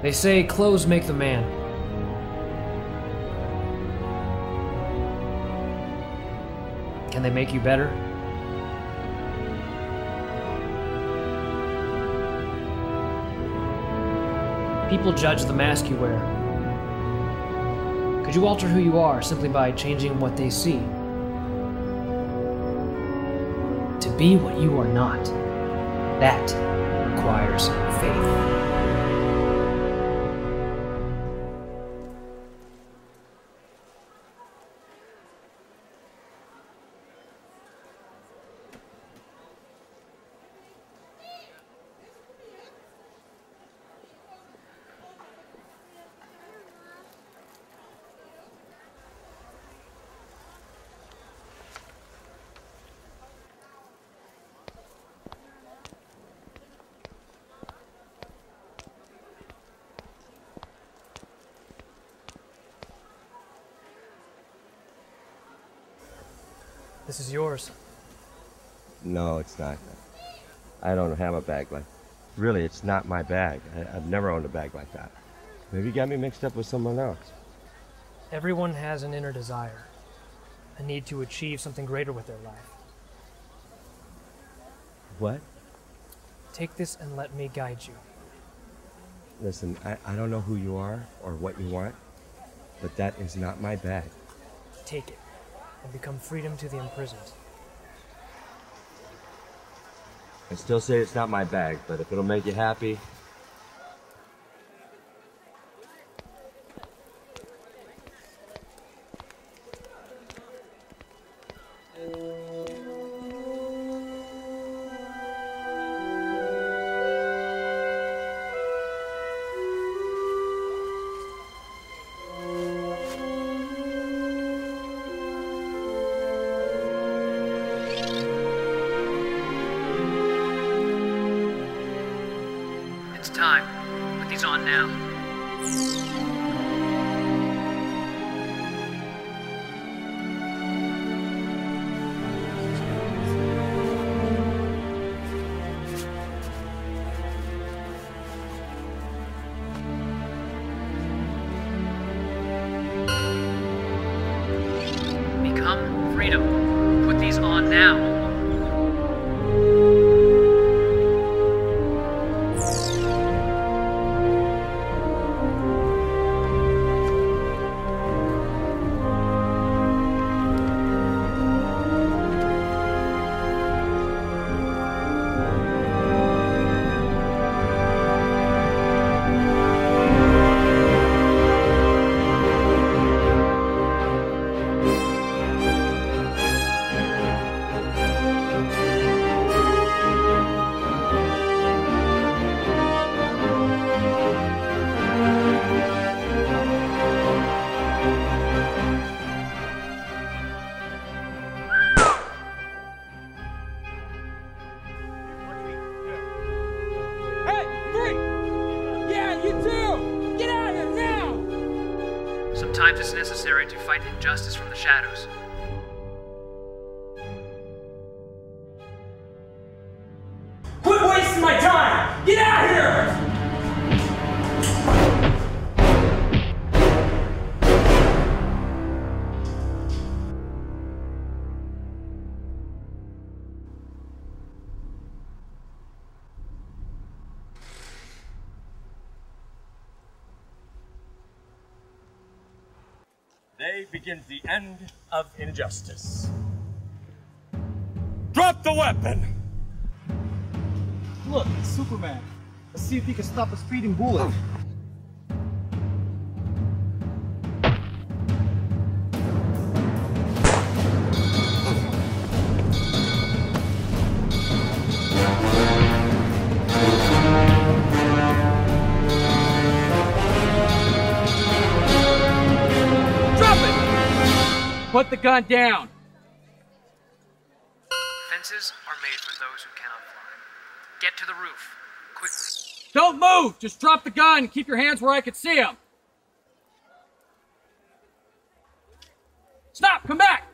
They say clothes make the man. Can they make you better? People judge the mask you wear. Could you alter who you are simply by changing what they see? To be what you are not, that requires faith. This is yours. No, it's not. I don't have a bag like. Really, it's not my bag. I, I've never owned a bag like that. Maybe you got me mixed up with someone else. Everyone has an inner desire, a need to achieve something greater with their life. What? Take this and let me guide you. Listen, I, I don't know who you are or what you want, but that is not my bag. Take it and become freedom to the imprisoned. I still say it's not my bag, but if it'll make you happy, It's time. Put these on now. Become freedom. Sometimes it's necessary to fight injustice from the shadows. Today begin the end of injustice. Drop the weapon! Look, it's Superman. Let's see if he can stop a speeding bullet. Put the gun down! Fences are made for those who cannot fly. Get to the roof, quickly. Don't move! Just drop the gun and keep your hands where I can see them! Stop! Come back!